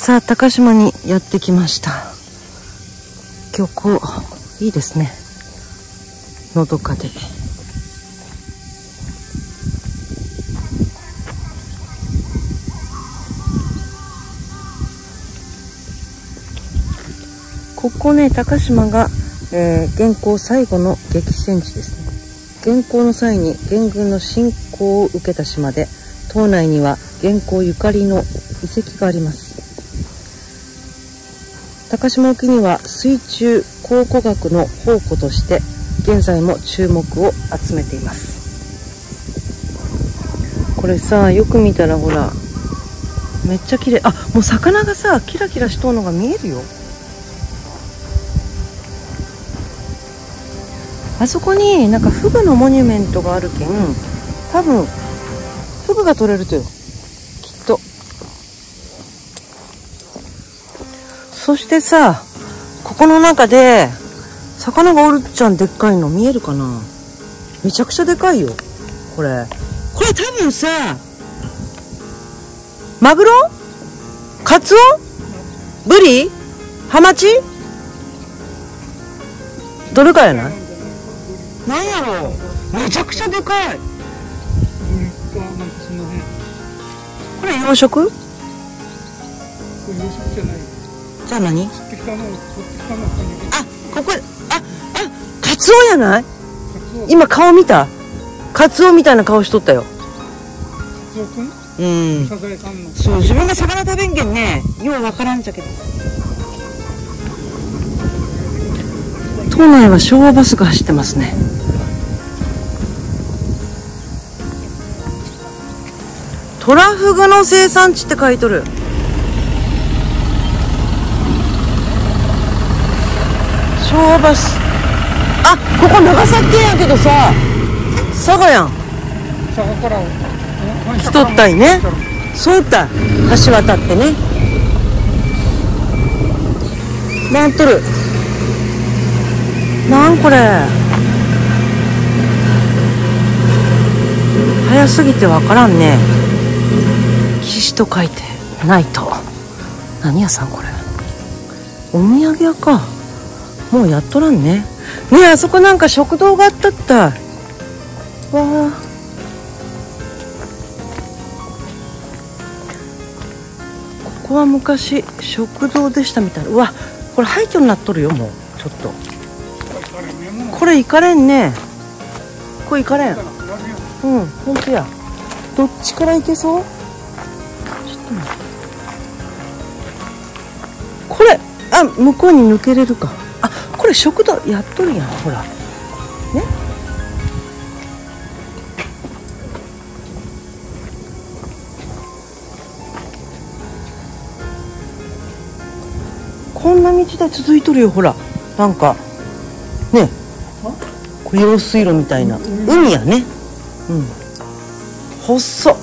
さあ高島にやってきました。漁港いいですね。のどかで。ここね高島が、えー、元寇最後の激戦地ですね。元寇の際に元軍の侵攻を受けた島で島内には元寇ゆかりの遺跡があります。高島沖には水中考古学の宝庫として現在も注目を集めています。これさよく見たらほらめっちゃ綺麗。あもう魚がさキラキラしとうのが見えるよ。あそこになんかフグのモニュメントがあるけん多分フグが取れるとよ。そしてさ、ここの中で、魚がおるじゃん、でっかいの。見えるかな？めちゃくちゃでかいよ。これ。これ多分さ、マグロ？カツオ？ブリ？ハマチ？どれかやない？なんやろう？めちゃくちゃでかい。これ養殖？これ養殖じゃないじゃあ何？あここああカツオやない？今顔見た？カツオみたいな顔しとったよ。うん。そう自分が魚食べんけんね。ようわからんじゃけど。島内は昭和バスが走ってますね。トラフグの生産地って書いとる昭和バス。あここ長崎県やけどさ佐賀やん。佐賀から来とったいね。そういった。橋渡ってね。なんとる。なんこれ。早すぎてわからんね。岸と書いてないと。何屋さんこれ。お土産屋かもうやっとらんね。ねあそこなんか食堂があったった。わあ。ここは昔食堂でしたみたいな。うわこれ廃墟になっとるよもう。ちょっと。これ行かれんね。これ行かれん。うん本当や。どっちから行けそう？ちょっと待って。これあ向こうに抜けれるか。れ食堂やっとるやんほら。ね。こんな道で続いとるよほら。なんかね。これ用水路みたいな。海やね。うん。細っ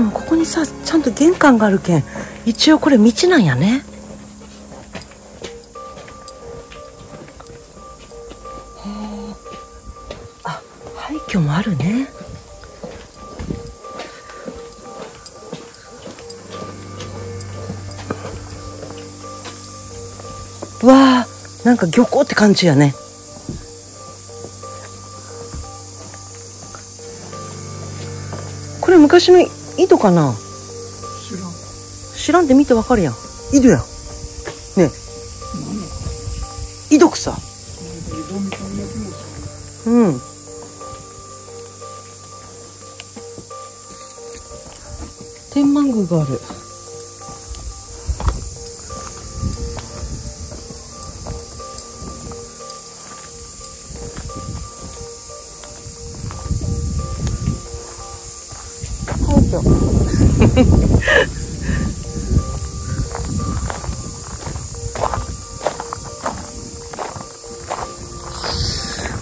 でもここにさちゃんと玄関があるけん一応これ道なんやね。あ廃墟もあるね。わあなんか漁港って感じやね。これ昔の井戸かな？知らん。知らんって見てわかるやん。井戸やん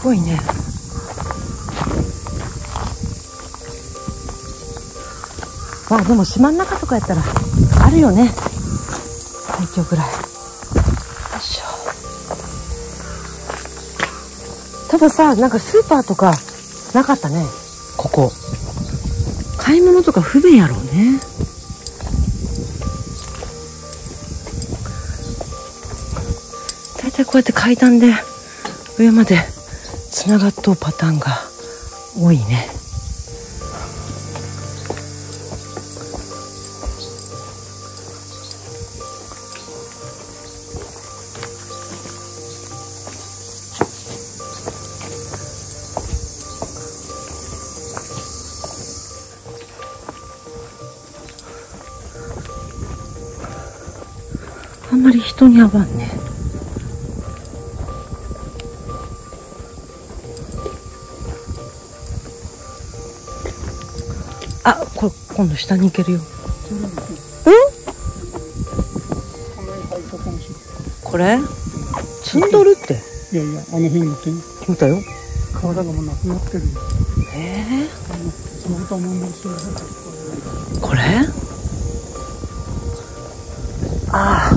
ごいね。あでも島の中とかやったらあるよね。最強ぐらい。よいしょ。たださなんかスーパーとかなかったね。ここ。買い物とか不便やろうね。大体こうやって階段で上までつながっとうパターンが多いね。あんまり人に会わんね。あこれ今度下に行けるよ。これ？積ん。どるって？いやいや、あの辺にって見たよ。体がもうなくなってるよ。えあの、そのことは問題してるー、これ？ああ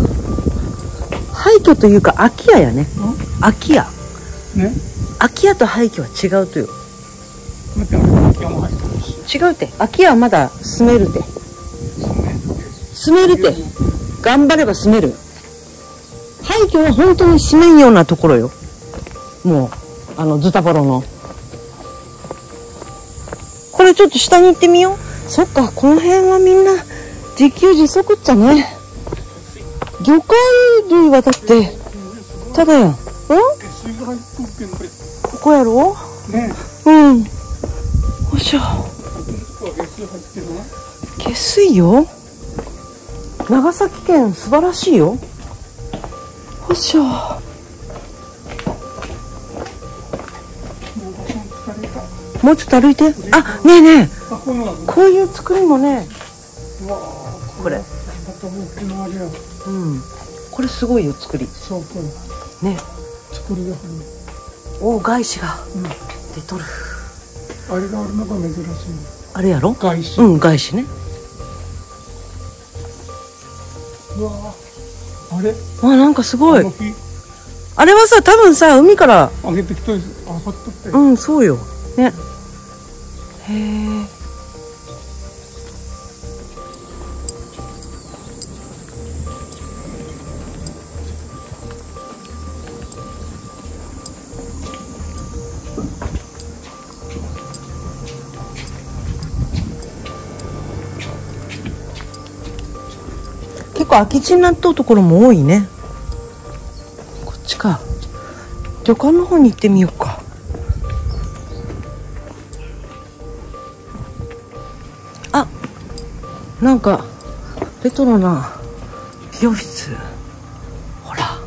廃墟というか空き家やね。空き家。ね？空き家と廃墟は違うとよだ違うって。空き家はまだ住めるって。住めるって。頑張れば住める。廃墟は本当に住めんようなところよ。もうあのズタボロの。これちょっと下に行ってみよう。そっかこの辺はみんな自給自足っちゃね。魚介類はだってただやん。ん？こ。こやろ？ね。うん。よいしょ下水よ。長崎県素晴らしいよ。よいしょ。もうちょっと歩いて。あねえねえ。あ、こういう作りもね。これ。うん。これすごいよ作り。ね。作りがお外資が。うん。出とる。あれがあるのが珍しい。あれやろ？外資。うん外資ね。うわあれ？あなんかすごい。あれはさ多分さ海から上げてきといあ、ほっとって。うんそうよ。ね。へえ構空き地になっとうところも多いね。こっちか。旅館の方に行ってみようか。あなんかレトロな美容室。ほら。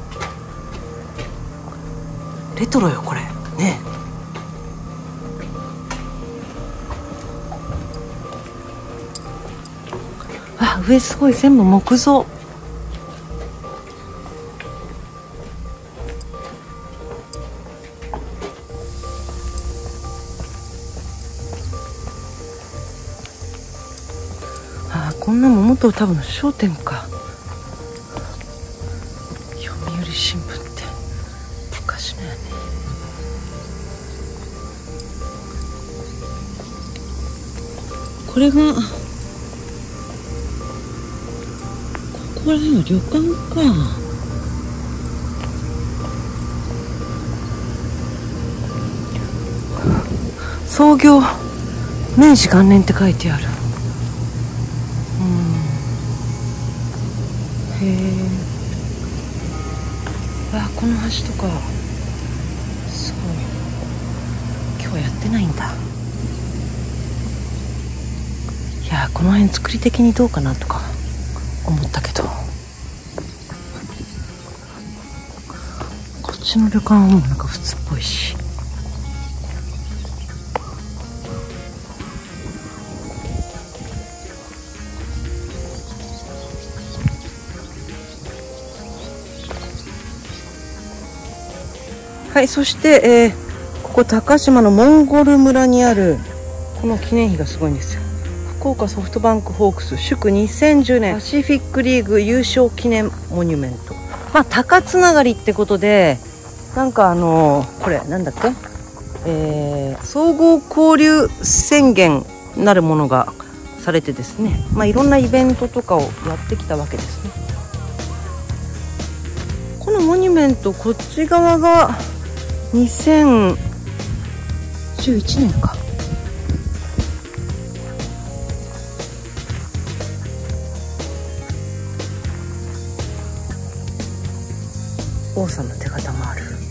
レトロよこれ。上すごい全部木造。あこんなもん元多分商店か。読売新聞って。昔のやね。これがこら辺は旅館か。創業明治元年って書いてある。うん。へえ。あこの橋とか。そう。今日はやってないんだ。いやこの辺作り的にどうかなとか。思ったけど。こっちの旅館はもうなんか普通っぽいし。はいそして、えーここ高島のモンゴル村にあるこの記念碑がすごいんですよ。福岡ソフトバンクホークス祝2010年パシフィックリーグ優勝記念モニュメント。まあ高つながりってことでなんかあのこれなんだっけ？えー総合交流宣言なるものがされてですね、まあ、いろんなイベントとかをやってきたわけですね。このモニュメントこっち側が2011年か。王さんの手形もある。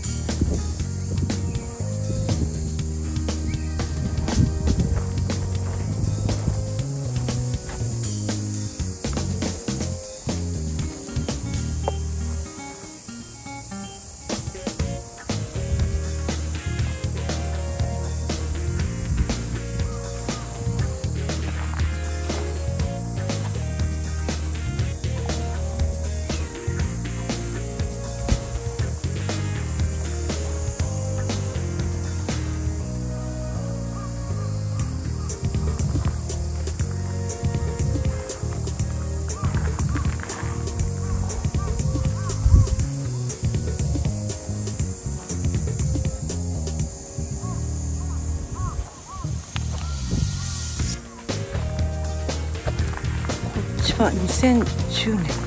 は2010年。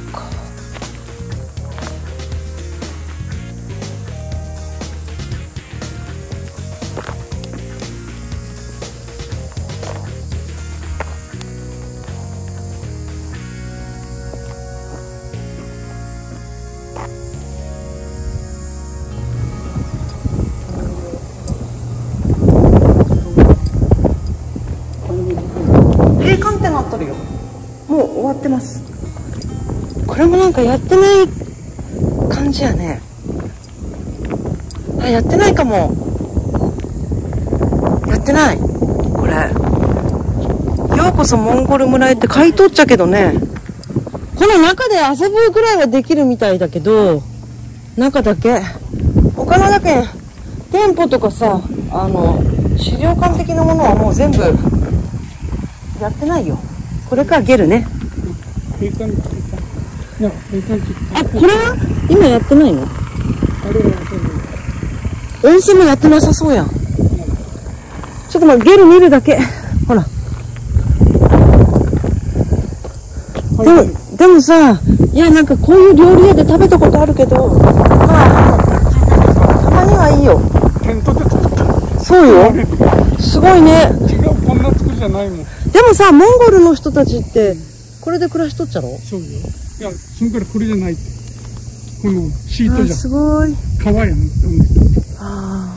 そモンゴル村へって書いとっちゃけどねこの中で遊ぶぐらいはできるみたいだけど中だけ他のだけ店舗とかさあの資料館的なものはもう全部やってないよこれからゲルねあこれは今やってないの温泉もやってなさそうやんちょっと待ってゲル見るだけほらでもでもさいやなんかこういう料理屋で食べたことあるけどまあたまにはいいよ。テントで作ったの。そうよ。すごいね。違うこんな作りじゃないもん。でもさモンゴルの人たちってこれで暮らしとっちゃろ？そうよ。いやそんからこれじゃないって。このシートあじゃすごい。川やん、うんあ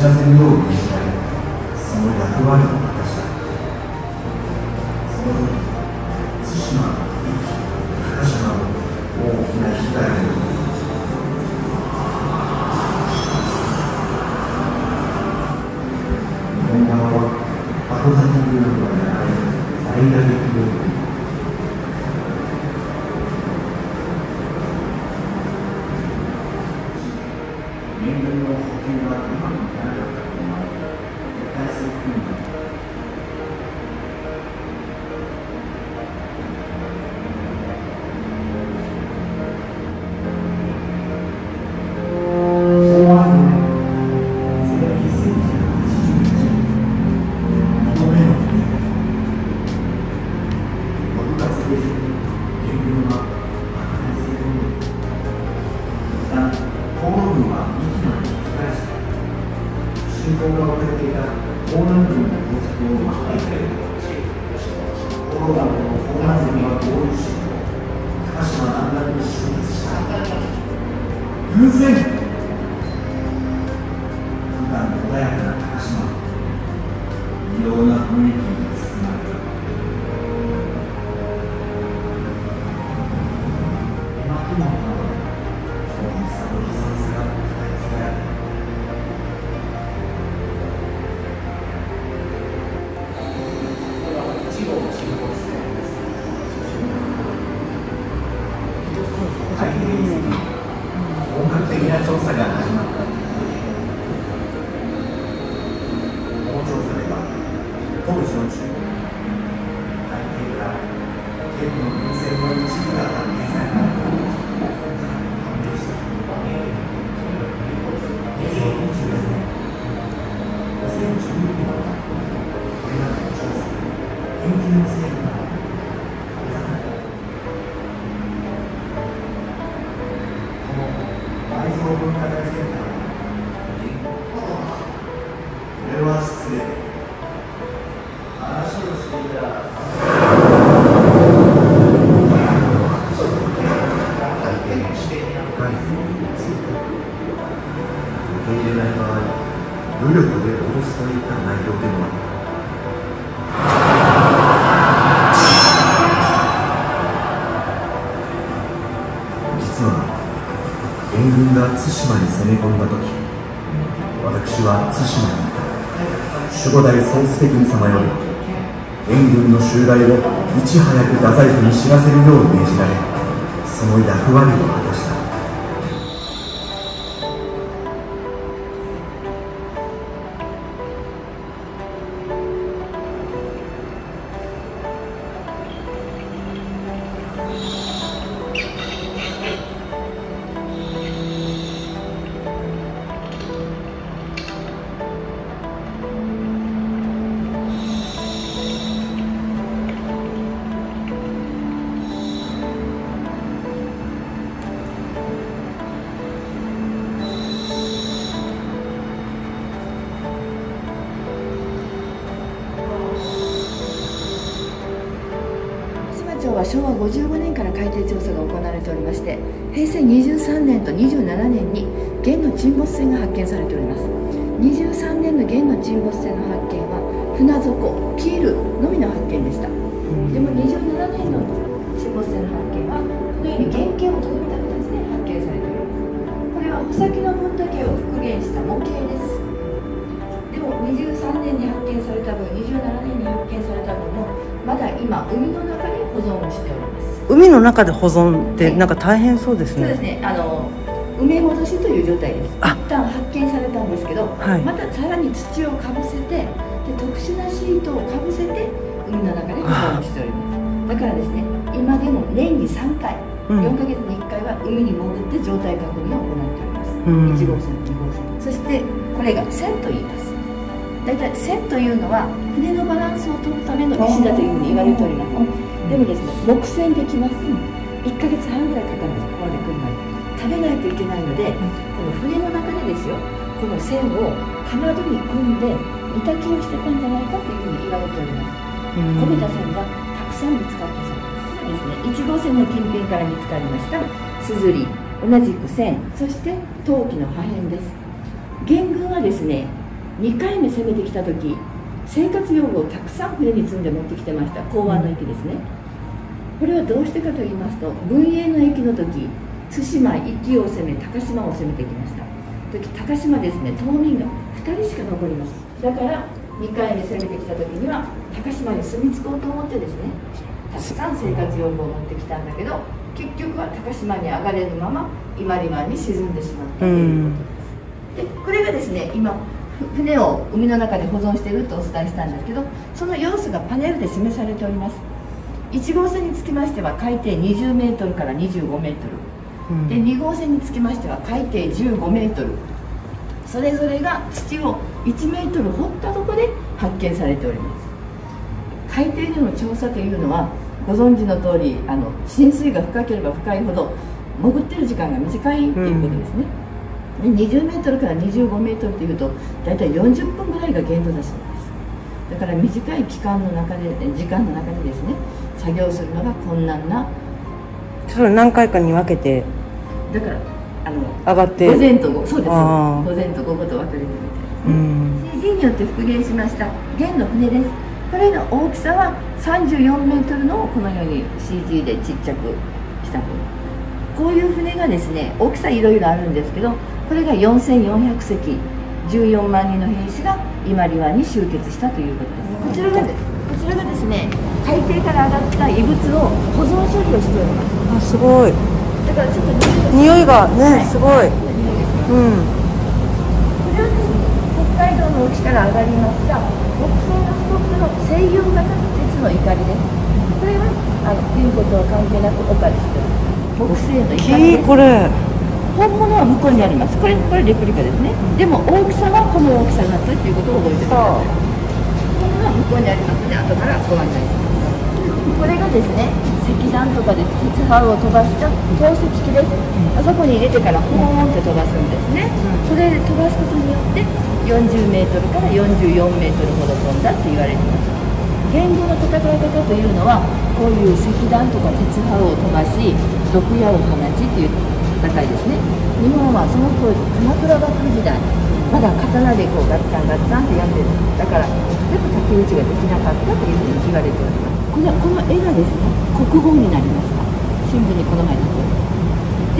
太宰府ところがこの港南軍は合流し高島南岸に集結した偶然普段穏やかな高島異様な雰囲気対馬に攻め込んだ時私は対馬にいた。守護代宗介君様より援軍の襲来をいち早く太宰府に知らせるよう命じられその役割を果は昭和55年から海底調査が行われておりまして平成23年と27年に元の沈没船が発見されております。23年の元の沈没船の発見は船底キールのみの発見でした。でも27年の沈没船の発見はこのように原型を取った形で発見されております。これは穂先の分だけを復元した模型です。でも23年に発見された分27年に発見されたまだ今海の中で保存をしております。海の中で保存ってなんか大変そうですそうですね。ねあの埋め戻しという状態です。あ。一旦発見されたんですけど、はい。またさらに土をかぶせてで特殊なシートをかぶせて海の中で保存をしております。だからですね今でも年に3回、うん。4ヶ月に1回は海に潜って状態確認を行っております、うん。1号線と2号線。そしてこれが線と言います大体線というのは船のバランスを取るための石だというふうに言われております。でもですね木線できます。1ヶ月半ぐらいかかるんですここまで来るまで食べないといけないのでこの船の中でですよこの線をかまどに組んで煮炊きをしてたんじゃないかというふうに言われております。うん。焦げた線がたくさん見つかったそうです。ですね。1号線の近辺から見つかりました。すずり同じく線。そして陶器の破片です。元軍はですね2回目攻めてきた時生活用具をたくさん船に積んで持ってきてました港湾の駅ですね。これはどうしてかと言いますと文永の駅の時対馬壱岐を攻め高島を攻めてきました。時高島ですね島民が2人しか残ります。だから2回目攻めてきた時には高島に住み着こうと思ってですねたくさん生活用具を持ってきたんだけど結局は高島に上がれぬまま伊万里湾に沈んでしまったということです。でこれがですね今ふ船を海の中で保存しているとお伝えしたんですけどその様子がパネルで示されております。1号線につきましては海底20メートルから25メートル。うん。で2号線につきましては海底15メートル。それぞれが土を1メートル掘ったところで発見されております。海底での調査というのはご存知の通りあの浸水が深ければ深いほど潜ってる時間が短いということですね、で20メートルから25メートルというと大体40分ぐらいが限度だそうです。だから短い期間の中で時間の中でですね作業するのが困難なそれ何回かに分けてだからあの上がって。午前と午そうです午前と午後と分かれてるみたいですうね、ん CG によって復元しました。元の船です。これの大きさは34メートルのをこのように CG でちっちゃくしたもの。こういう船がですね大きさいろいろあるんですけどこれが4400隻14万人の兵士が伊万里湾に集結したということです。こちらがこちらがですね海底から上がった異物を保存処理をしております。あすごい。だからちょっと匂いがね、はい。すごい。うん。これはですね北海道の沖から上がりました木製のストックの西洋型の鉄の怒りです。これはあの言うことは関係なくお借りしております。木製の怒りです。きこれ本物は向こうにあります。これこれレプリカですね。でも大きさはこの大きさだったということを覚えてください本物は向こうにありますので後からご案内します。これがですね石段とかで鉄ハウを飛ばした投石機です。あそこに入れてからポーンって飛ばすんですね、これで飛ばすことによって40メートルから44メートルほど飛んだって言われています。言語の戦い方というのはこういう石段とか鉄ハウを飛ばし毒矢を放ちという戦いですね。日本はその当時鎌倉幕府時代まだ刀でこうガッチャンガッチャンってやってる。だからとても竹内ができなかったというふうに言われております。これこの絵がですね国宝になりました。新聞にこの前出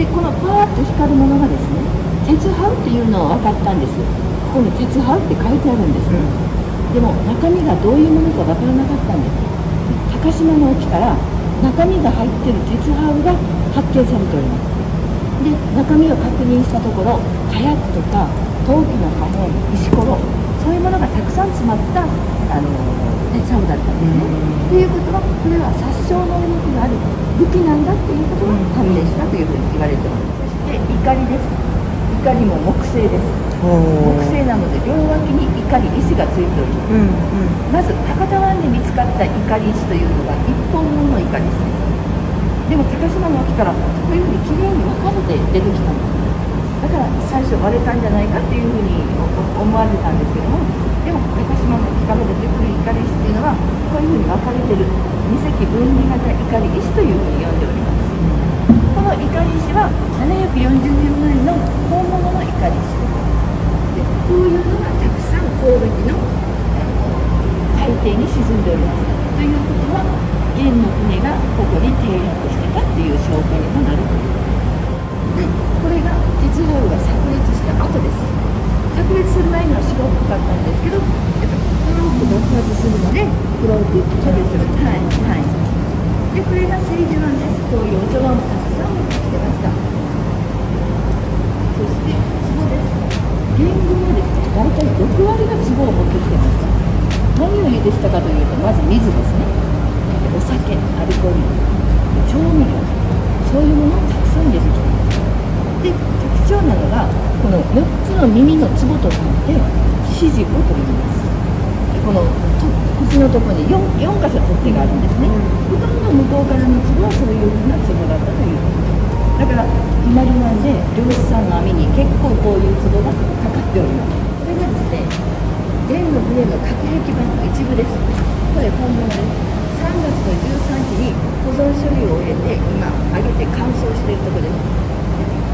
てでこのパーッと光るものがですね鉄ハウっていうのは分かったんです。ここに鉄ハウって書いてあるんです、でも中身がどういうものか分からなかったんです。高島の沖から中身が入ってる鉄ハウが発見されておりますで中身を確認したところ火薬とか陶器の破片石ころそういうものがたくさん詰まったあの鉄ハウだったんですね。ということはこれは殺傷能力がある武器なんだっていうことが判明したというふうに言われておりますで怒りです。怒りも木製です。お木製なので両脇に怒り石がついております。うんうん。まず博多湾で見つかったイカリ石というのが一本物のイカリ石ですでも高島の沖からこういうふうにきれいに分かれて出てきたんですだから最初割れたんじゃないかっていうふうに思われたんですけどもでも高島の沖から出てくる怒り石っていうのはこういうふうに分かれてる二隻分離型怒り石というふうに呼んでおります。この怒り石は740年前の訪問のイカリ石ですでこういうのがたくさん神戸の海底に沈んでおりますということは元の船がここに停泊してたっていう証拠にもなるということでこれが鉄ハウが炸裂した後です炸裂する前には白っぽかったんですけどやっぱ黒く爆発するので黒く飛びするはいはいでこれが政治湾ですこういうお茶碗もたくさん持ってきてましたそして壺です原具はですね大体6割が壺を持ってきてました何を入れてきたかというとまず水ですね。お酒アルコール調味料そういうものをたくさん入れてきてますで特徴なのがこの4つの耳のツボとなって指示をと言います。でこの口のとこに 4, 4箇所取っ手があるんですね。ほとんど向こうからのツボはそういうふうなツボだったという。ことだから今里湾で漁師さんの網に結構こういうツボがかかっております。これがですね元の船の核壁板の一部です。これ本物。です3月の13日に保存処理を終えて今上げて乾燥しているところです。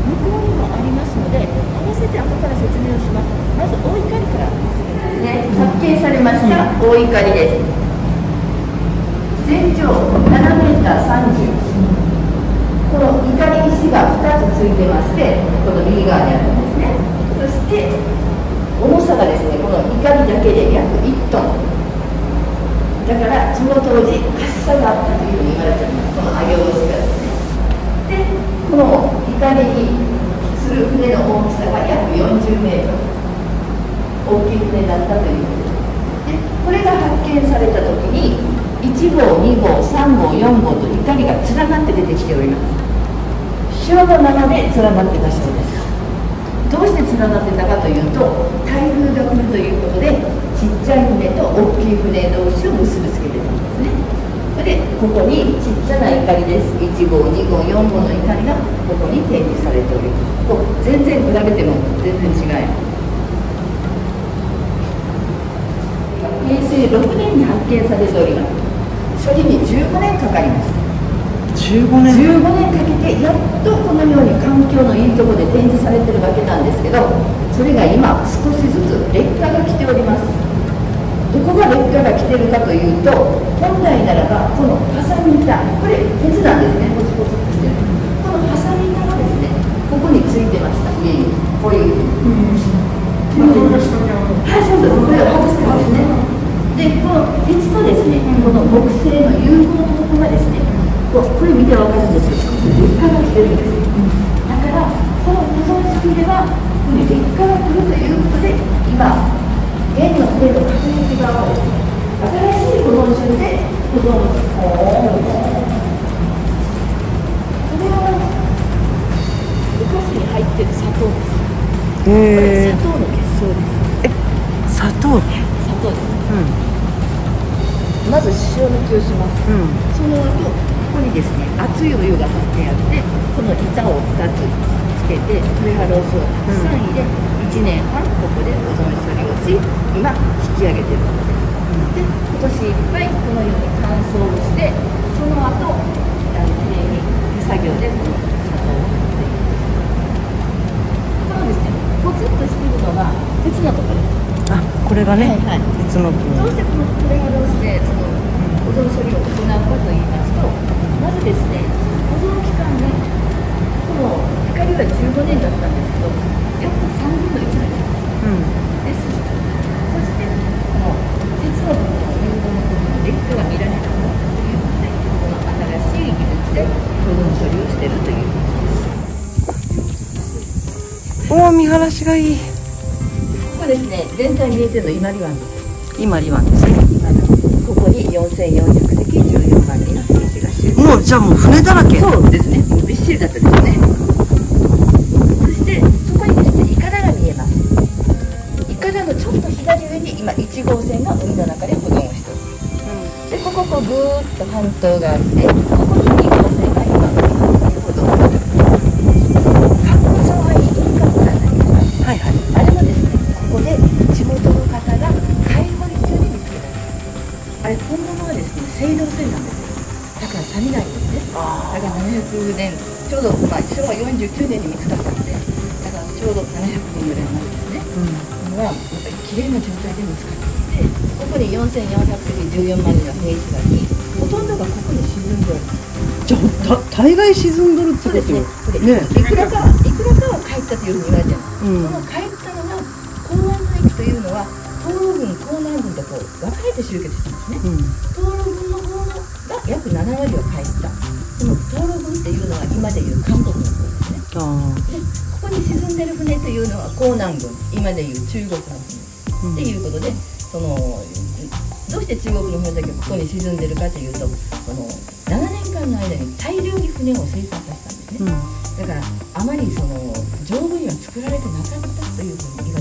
向こうにもありますので合わせて後から説明をします。まず大怒りから説明です。ね発見されました。大怒りです。全長7メーター30この怒り石が2つついてましてこの右側にあるんですね。そして重さがですねこの怒りだけで約1トン。だからその当時滑車があったというふうに言われております。この上げ下ろしがですね。でこの怒りにする船の大きさが約40メートル。大きい船だったということでこれが発見された時に1号2号3号4号と怒りが連なって出てきております。潮の7で連なってたそうです。どうして連なってたかというと台風が来るということでちっちゃい船と大きい船同士を結びつけてたんですね。そでここにちっちゃな怒りです。1号2号4号の怒りがここに展示されておりこう全然比べても全然違い平成6年に発見されております。処理に15年かかりました15年。15年かけてやっとこのように環境のいいところで展示されてるわけなんですけどそれが今少しずつ劣化が来ております。どこが劣化が来てるかというと本来ならばこのハサミ板これ鉄なんですね。ポツポツとして。るこのハサミ板がですねここについてました。家に。こういう。はい、そうです。これを外してますね。で、この鉄とですね、この木製の融合のとこがですね、こうこれ見てわかるんですけど、劣化が来てるんです。だから、この保存式では、ここに劣化が来るということで、今、弦の手の確認側を新しい保存書で保存これは昔に入ってる砂糖です。え砂糖の結晶です。砂糖う砂糖です。んまず塩抜きをします。うんその後、にですね、熱いお湯が張ってあって、この板を2つつけて、トレハロースをたくさん入れ、1年半ここで保存処理をし、今引き上げてるところです。で、今年いっぱいこのように乾燥をして、その後、あのきれいに手作業でこの砂糖を振っていきます。このですね、ポツッとしているのが鉄のところです。あこれがね、はいはい鉄の部どうしてこのトレハロースでその保存処理を行うかと言いますと、まずですね、保存期間ね、この光は15年だったんですけど、約3分の1なんです。うんです。そして、この鉄の部分の融合の部分の劣化が見られなくなったということで、この新しい技術で保存処理をしているというおお見晴らしがいいここですね、全体見えてるの今里湾です。今リワンですねここに4400もうじゃあもう船だらけそうですね、もうびっしりだったですよね。そして、そこにですね、イカダが見えます。イカダのちょっと左上に今、1号線が海の中で保存をしておる。で、ここ、こうぐーっと半島があって、ここに2号線が今、海の中で保存をしておる。観光上海インカツラになります。はいはいあれもですね、ここで地元の方が開掘中に見つけた。あれ、本物はですね、青銅線なんですよ。だから、錆びないんですね。だから700年、ちょうど、まあ、昭和49年に見つかったので、だからちょうど700年ぐらい前ですね。これはやっぱり綺麗な状態で見つかっていて、ここに4400隻14万人の兵士がいほとんどがここに沈んでおる。じゃあた大概沈んどるってことよね。ねいくらか、いくらかは帰ったというふうに言われてる。うんその帰ったのが港湾海域というのは東洋軍江南軍とこう分かれて集結してますねうん東7割は帰った。その東洋軍っていうのは今でいう韓国の方ですね。あでここに沈んでる船というのは江南軍今でいう中国のー船っていうことでそのどうして中国の船だけここに沈んでるかというとその7年間の間に大量に船を生産させたんですね、うん。だからあまりその丈夫には作られてなかったというふうに言われてい